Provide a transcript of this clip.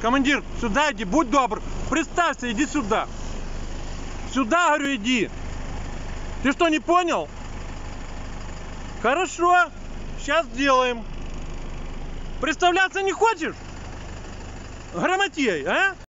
Командир, сюда иди, будь добр. Представься, иди сюда. Сюда, говорю, иди. Ты что, не понял? Хорошо, сейчас сделаем. Представляться не хочешь? Грамотей, а?